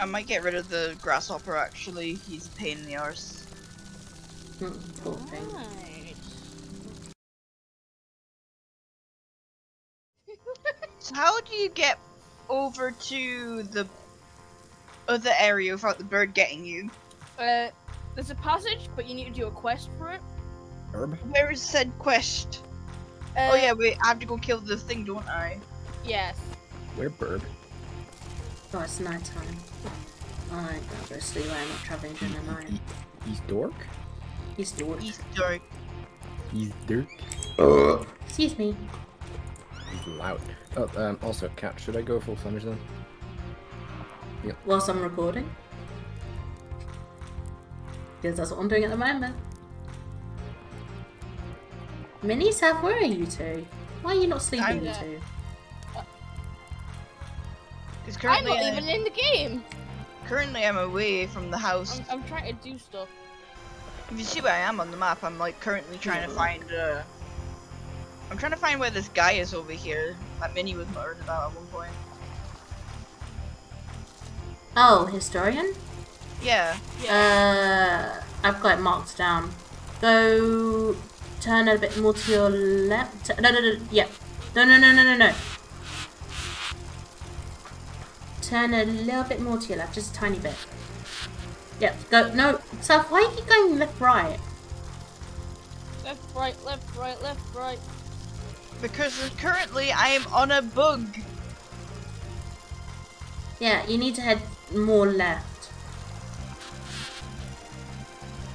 I might get rid of the grasshopper actually. He's a pain in the arse. Hmm, Poor thing. Right. So how do you get over to the other area without the bird getting you? Uh, there's a passage, but you need to do a quest for it. Herb? Where is said quest? Uh, oh yeah, wait, I have to go kill the thing, don't I? Yes. Where bird? Oh, it's night time. I gotta go sleep. I'm not traveling during the night. He's dork? He's dork. East dark. He's dirt? Excuse me. He's loud. Oh, um, also, cat, should I go full fledged then? Yep. Whilst I'm recording. Because that's what I'm doing at the moment. Mini Saf, where are you two? Why are you not sleeping, I'm you there. two? Because I'm currently, not I- even in the game. currently I'm away from the house. I'm, I'm trying to do stuff. If you see where I am on the map, I'm like currently trying to find. Uh, I'm trying to find where this guy is over here. That Mini was murdered about at one point. Oh, historian? Yeah. Uh, I've got it marked down. Go turn a bit more to your left. No, no, no, yeah. No, no, no, no, no, no. Turn a little bit more to your left, just a tiny bit. Yep, go. No, Seth, why are you going left, right? Left, right, left, right, left, right. Because currently I am on a bug. Yeah, you need to head more left.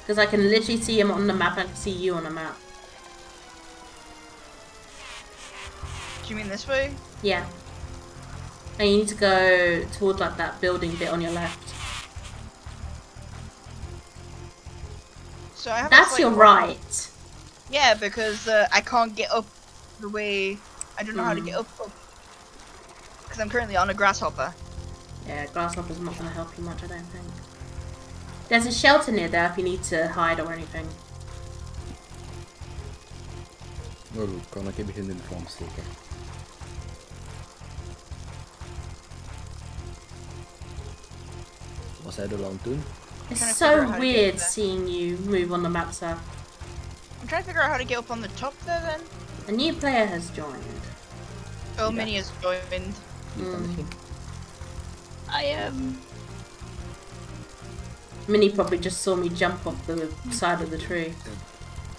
Because I can literally see him on the map, I can see you on the map. Do you mean this way? Yeah. And you need to go towards like that building bit on your left. So I have. That's your right. Yeah, because uh, I can't get up the way. I don't know how to Mm. get up. Because I'm currently on a grasshopper. Yeah, grasshopper's not going to help you much, I don't think. There's a shelter near there if you need to hide or anything. Oh, kan ik even in de vlam steken? Was hij aan het? It's trying to figure out so how to get weird seeing you move on the map, sir. I'm trying to figure out how to get up on the top there then. A new player has joined. Oh, Yeah. Mini has joined. Mm. I am. Mini probably just saw me jump off the side of the tree.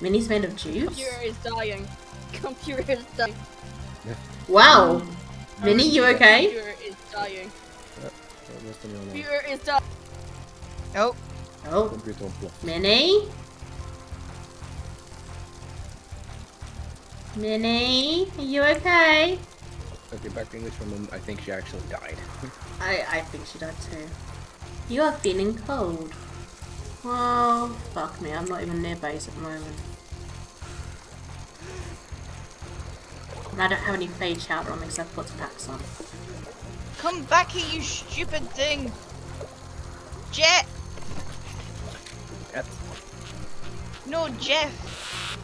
Mini's made of juice? Computer is dying. Computer is dying. Wow! Mini, you okay? Computer is dying. Dat was dan helemaal. Computer is dying. Oh, Oh, Computer ontploft. Mini? Mini, are you okay? Okay, back to English for a moment. I think she actually died. I, I think she died too. You are feeling cold. Oh, fuck me, I'm not even near base at the moment. And I don't have any fade chowder on me because I've got to pack some. come back here, you stupid thing! Jet! No, Jeff!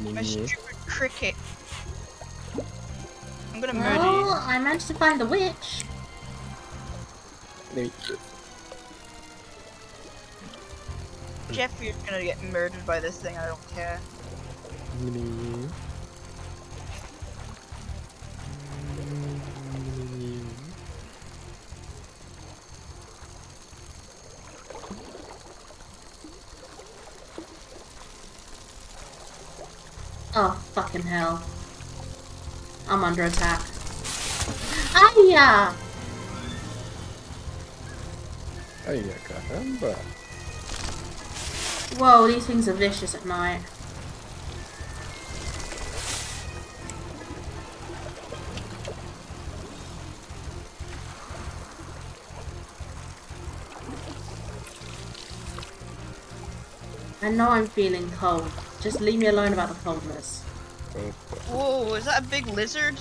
My Nee. stupid cricket. I'm gonna murder Well, you. I managed to find the witch. Nee. Jeff, you're gonna get murdered by this thing, I don't care. Oh, fucking hell. I'm under attack. Aya! Ay, caramba. Whoa, these things are vicious at night. I know I'm feeling cold. Just leave me alone about the coldness. Whoa, is that a big lizard?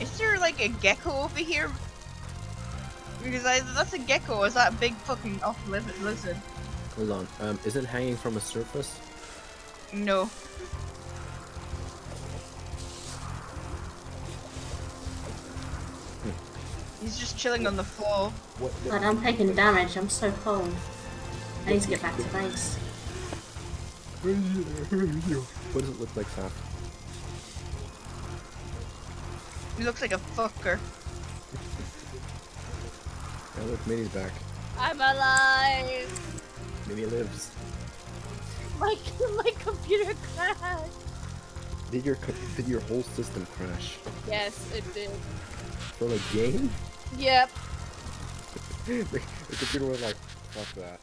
Is there like a gecko over here? Because I, that's a gecko, is that a big fucking off lizard? lizard? Hold on. Um, is it hanging from a surface? No. He's just chilling on the floor. What? the- God, I'm taking damage. I'm so cold. I need to get back to base. What does it look like, Saf? He looks like a fucker. Oh look, Mini's back. I'm alive. Mini lives. My my computer crashed. Did your did your whole system crash Yes, it did. for the game? Yep. the, the computer was like, fuck that.